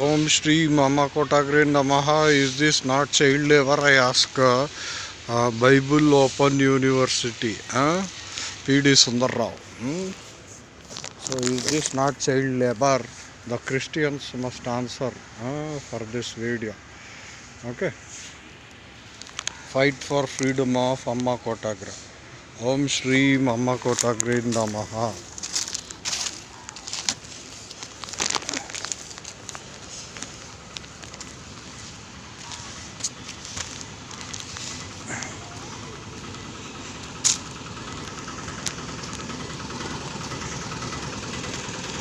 Om Shri Mama Kotagre Namaha. Is this not child labor? I ask. Uh, Bible Open University. Huh? P.D. Sundar Rao. Hmm? So is this not child labor? The Christians must answer uh, for this video. Okay. Fight for freedom of Amma Kotagra. Om Shri Mama Kotagra Namaha.